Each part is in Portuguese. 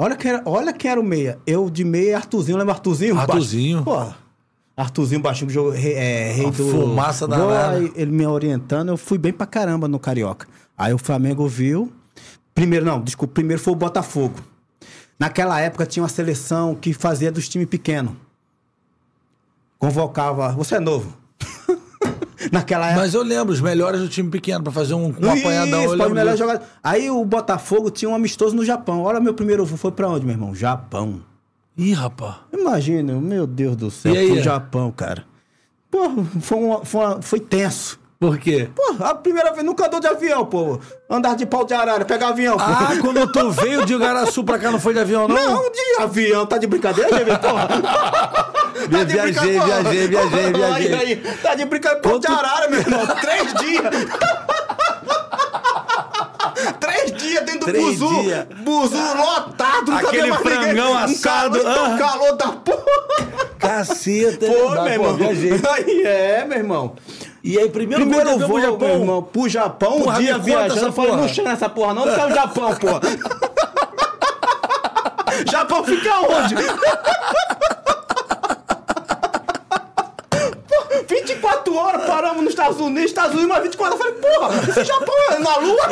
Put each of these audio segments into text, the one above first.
Olha quem era, olha quem era o meia. Eu de meia, Arthurzinho, lembra Arthurzinho? Arthurzinho. Pô, Arthurzinho baixinho que jogou rei, é, rei do. fumaça danada. aí Ele me orientando, eu fui bem pra caramba no Carioca. Aí o Flamengo viu. Primeiro, não, desculpa, primeiro foi o Botafogo. Naquela época tinha uma seleção que fazia dos times pequenos. Convocava. Você é novo. Naquela época. Mas eu lembro, os melhores do time pequeno, pra fazer um, um apanhadão. Isso, pode lembro melhor jogar. Aí o Botafogo tinha um amistoso no Japão. Olha, meu primeiro voo foi pra onde, meu irmão? Japão. Ih, rapaz. Imagina, meu Deus do céu, E aí? pro Japão, cara. Pô, foi, uma- foi, uma- foi tenso. Por quê? Pô, a primeira vez nunca andou de avião, pô. Andar de pau de arara, pegar avião, pô. Ah, quando tu veio de Garaçu pra cá, não foi de avião, não? Não, de avião, tá de brincadeira, GV, porra? Tá de Viajei, viajei, viajei, viajei. Aí, aí, tá de brincadeira, pau de arara, meu irmão. Três dias. Três dias dentro do Três buzu. dias. Buzu lotado. nunca Aquele mais ninguém. frangão Um assado, calor, ah. um calor da porra. Caceta, é Pô, meu irmão. viajei. Aí é, meu irmão. E aí, primeiro, Primeiro voo, avião pro meu Japão. irmão, pro Japão, Porra, um dia viajando, eu falei, não chega nessa porra não, porque é o Japão, porra. Japão fica onde? Pô, 24 horas paramos nos Estados Unidos, Estados Unidos, mais 24 horas. Eu falei, porra, esse Japão é na Lua?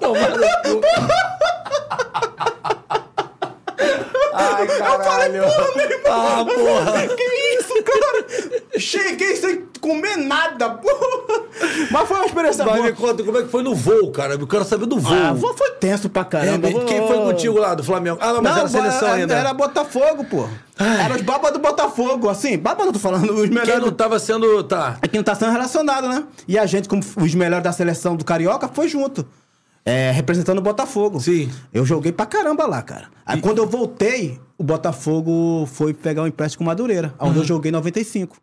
Tomar no cu. Ai, caralho. Ah, porra. Que isso, cara? Cheguei sem comer nada, porra. Mas foi uma experiência Mas boa. me conta, como é que foi no voo, cara? Eu quero saber do voo. Ah, foi foi tenso pra É, caramba. quem foi contigo lá do Flamengo? Ah, não, mas era seleção era, ainda. Era Botafogo, pô. Era os babas do Botafogo, assim. Baba eu tô falando, os Quem melhores. não Do... tava sendo. Tá. Aqui não tá sendo relacionado, né? E a gente, como os melhores da seleção do Carioca, foi junto. É, representando o Botafogo. Sim. Eu joguei pra caramba lá, cara. Aí quando eu voltei, o Botafogo foi pegar um empréstimo com o Madureira, onde eu joguei em 95.